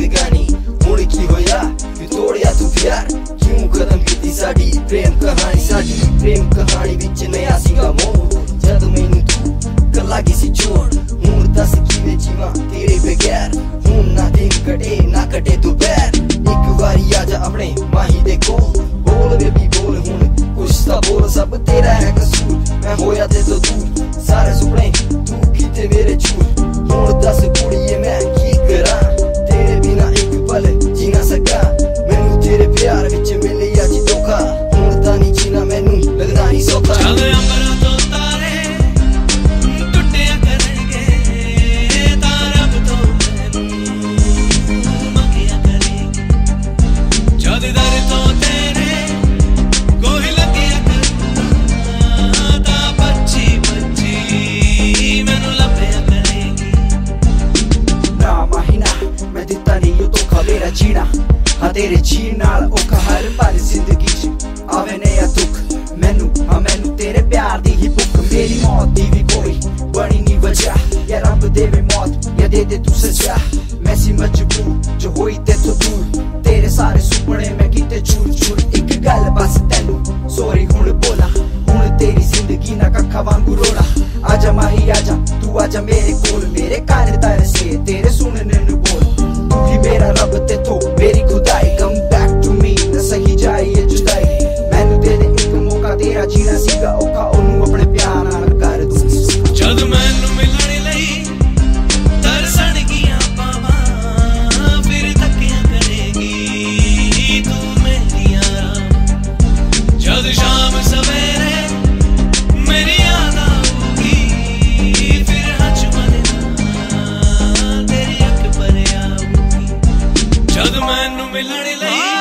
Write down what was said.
बिगाणी मुड़की वया तोड़िया तू प्यार क्यों कदम की साड़ी प्रेम कहानी साड़ी प्रेम कहानी बीच नया सीगा मोड़. जद मैनू तू कला किसी छोड़. हूँ दस की वे जीवा, तेरे बगैर. हूँ ना दिन कटे, ना कटे तू पैर एक बारी आजा अपने, माही देखो. कोल बोल बेबी बोल हूँ कुछ ता बोल, सब तेरा ਜੀਣਾ ਹਾਂ ਤੇਰੇ ਜੀਣ ਨਾਲ ਔਖਾ ਹਰ ਪਲ ਜ਼ਿੰਦਗੀ 'ਚ ਆਵੇ ਨਇਆ ਦੁੱਖ। ਮੈਨੂੰ, ਹਾਂ ਮੈਨੂੰ ਤੇਰੇ ਪਿਆਰ ਦੀ ਹੀ ਭੁੱਖ। ਮੇਰੀ ਮੌਤ ਦੀ ਵੀ ਕੋਈ ਬਣੀ ਨਹੀਂ ਵਜ੍ਹਾ। ਯਾ ਰੱਬ ਦੇਵੇ ਮੌਤ ਜਾਂ ਦੇ ਦੇ ਤੂੰ ਸਜ਼ਾ। ਮੈਂ ਸੀ ਮਜਬੂਰ, ਜੋ ਹੋਈ ਤੇ ਤੋਂ ਦੂਰ। ਤੇਰੇ ਸਾਰੇ ਸੁਪਨੇ ਮੈਂ ਕੀਤੇ ਚੂਰ ਚੂਰ। ਇੱਕ ਗੱਲ ਬਸ ਤੈਨੂੰ, ਸੋਰੀ ਹੁਣ ਬੋਲਾ। ਹੁਣ ਤੇਰੀ ਜ਼ਿੰਦਗੀ ਨਾ ਕੱਖਾ ਵਾਂਗੂ ਰੋਲਾ। ਆਜਾ ਮਾਹੀ ਆਜਾ ਤੂੰ ਆਜਾ ਮੇਰੇ ਕੋਲ। இல்லை